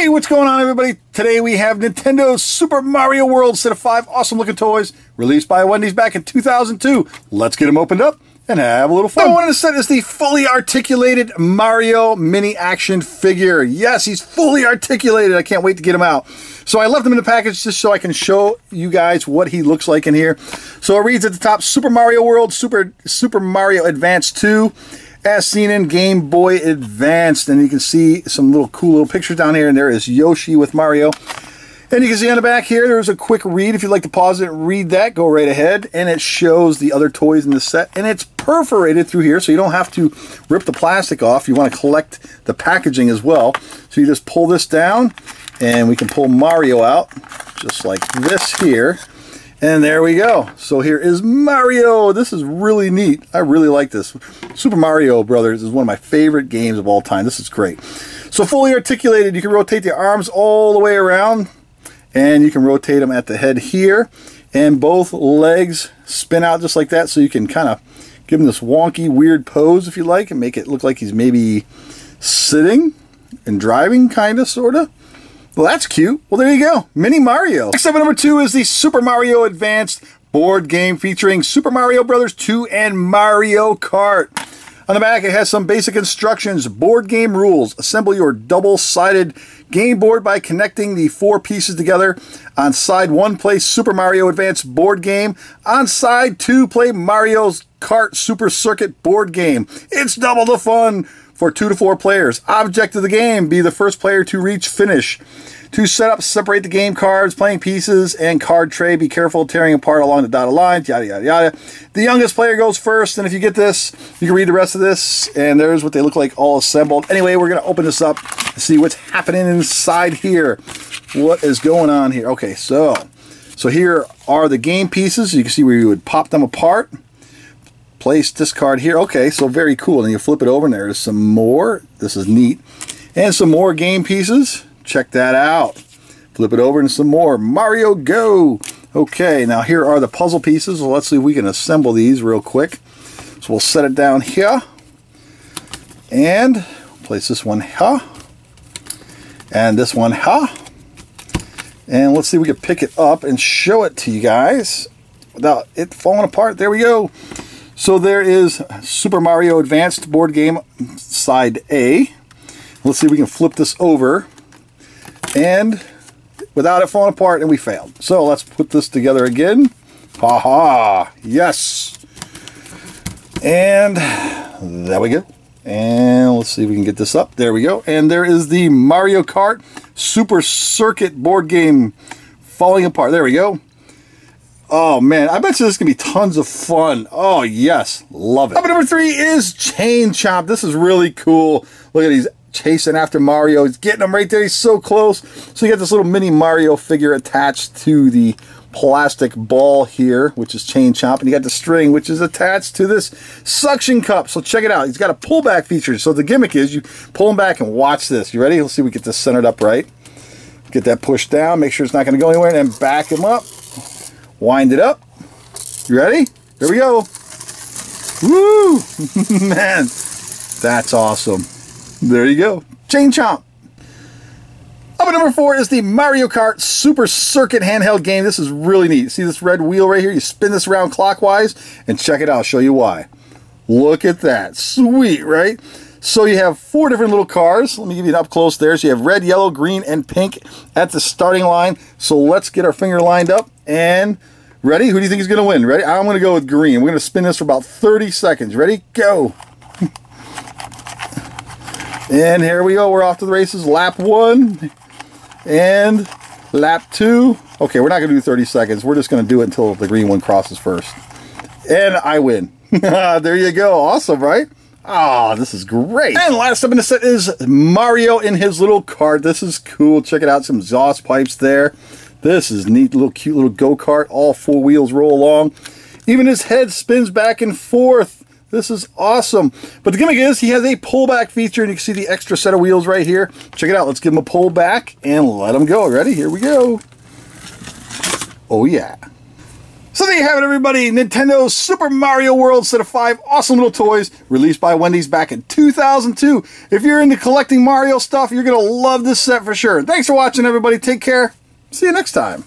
Hey, what's going on, everybody? Today we have Nintendo's Super Mario World set of five awesome looking toys released by Wendy's back in 2002. Let's get them opened up and have a little fun. One in the set is the fully articulated Mario mini action figure. Yes, he's fully articulated. I can't wait to get him out. So I left him in the package just so I can show you guys what he looks like in here. So it reads at the top Super Mario World, Super Super Mario Advance 2 as seen in Game Boy Advanced. And you can see some little cool little pictures down here. And there is Yoshi with Mario. And you can see on the back here, there's a quick read. If you'd like to pause it and read that, go right ahead. And it shows the other toys in the set. And it's perforated through here, so you don't have to rip the plastic off. You want to collect the packaging as well. So you just pull this down, and we can pull Mario out, just like this here. And there we go. So here is Mario. This is really neat. I really like this. Super Mario Brothers is one of my favorite games of all time. This is great. So fully articulated, you can rotate the arms all the way around and you can rotate them at the head here and both legs spin out just like that so you can kind of give him this wonky weird pose if you like and make it look like he's maybe sitting and driving kind of sort of well that's cute well there you go mini mario next up number two is the super mario advanced board game featuring super mario brothers 2 and mario kart on the back, it has some basic instructions, board game rules. Assemble your double-sided game board by connecting the four pieces together. On side one, play Super Mario Advance board game. On side two, play Mario's Kart Super Circuit board game. It's double the fun for two to four players. Object of the game, be the first player to reach finish. To set up, separate the game cards, playing pieces, and card tray. Be careful tearing apart along the dotted lines, yada, yada, yada. The youngest player goes first, and if you get this, you can read the rest of this, and there's what they look like all assembled. Anyway, we're going to open this up and see what's happening inside here. What is going on here? Okay, so, so here are the game pieces. You can see where you would pop them apart. Place this card here. Okay, so very cool. And you flip it over, and there's some more. This is neat. And some more game pieces. Check that out. Flip it over and some more. Mario Go! Okay, now here are the puzzle pieces. Well, let's see if we can assemble these real quick. So we'll set it down here. And place this one here. And this one here. And let's see if we can pick it up and show it to you guys without it falling apart. There we go. So there is Super Mario Advanced board game side A. Let's see if we can flip this over and without it falling apart and we failed. So let's put this together again. Ha ha, yes. And there we go. And let's see if we can get this up. There we go. And there is the Mario Kart Super Circuit board game falling apart. There we go. Oh man, I bet you this is gonna be tons of fun. Oh yes, love it. Number three is Chain Chomp. This is really cool. Look at these chasing after Mario. He's getting him right there. He's so close. So you got this little mini Mario figure attached to the plastic ball here, which is chain chomp, and you got the string, which is attached to this suction cup. So check it out. He's got a pullback feature. So the gimmick is you pull him back and watch this. You ready? Let's see if we get this centered up right. Get that pushed down. Make sure it's not going to go anywhere, and then back him up. Wind it up. You ready? Here we go. Woo! Man, that's awesome. There you go. Chain Chomp. Up at number four is the Mario Kart Super Circuit handheld game. This is really neat. See this red wheel right here? You spin this around clockwise and check it out. I'll show you why. Look at that. Sweet, right? So you have four different little cars. Let me give you an up close there. So you have red, yellow, green, and pink at the starting line. So let's get our finger lined up and ready? Who do you think is going to win? Ready? I'm going to go with green. We're going to spin this for about 30 seconds. Ready? Go. And here we go. We're off to the races. Lap one and lap two. Okay, we're not going to do 30 seconds. We're just going to do it until the green one crosses first. And I win. there you go. Awesome, right? Oh, this is great. And last up in the set is Mario in his little cart. This is cool. Check it out. Some exhaust pipes there. This is neat. Little cute little go-kart. All four wheels roll along. Even his head spins back and forth. This is awesome. But the gimmick is he has a pullback feature, and you can see the extra set of wheels right here. Check it out. Let's give him a pull back and let him go. Ready? Here we go. Oh, yeah. So there you have it, everybody. Nintendo Super Mario World set of five awesome little toys released by Wendy's back in 2002. If you're into collecting Mario stuff, you're going to love this set for sure. Thanks for watching, everybody. Take care. See you next time.